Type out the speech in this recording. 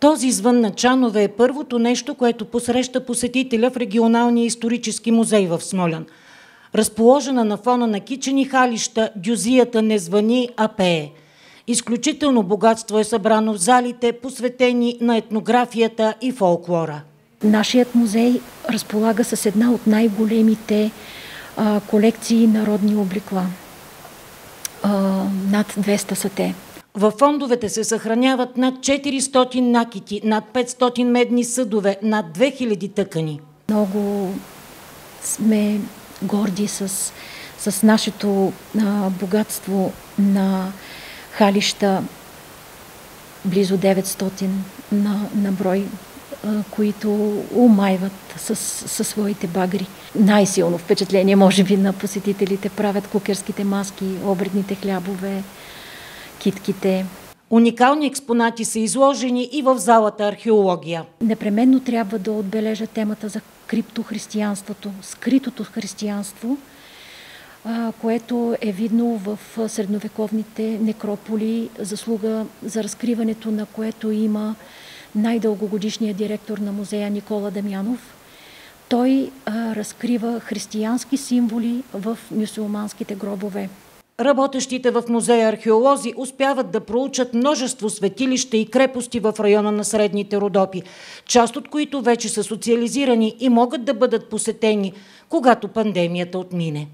Тази звън на чанове е първото нещо, което посреща посетителя в регионалния исторически музей в Смолян. Разположена на фона на кичени халища, дюзията не звъни, а пее. Изключително богатство е събрано в залите, посветени на етнографията и фолклора. Нашият музей разполага с една от най-големите колекции народни облекла. Над 200 са те. В фондовете се съхраняват над 400 накити, над 500 медни съдове, над 2000 тъкани. Много сме горди с, с нашето а, богатство на халища, близо 900 на, на брой, а, които умайват със своите багри. Най-силно впечатление, може би, на посетителите правят кукерските маски, обредните хлябове, китките. Уникални експонати са изложени и в залата археология. Непременно трябва да отбележа темата за криптохристиянството, скритото християнство, което е видно в средновековните некрополи, заслуга за разкриването на което има най-дългогодишният директор на музея Никола Дамянов. Той разкрива християнски символи в мюсулманските гробове. Работещите в музея археолози успяват да проучат множество светилища и крепости в района на Средните Родопи, част от които вече са социализирани и могат да бъдат посетени, когато пандемията отмине.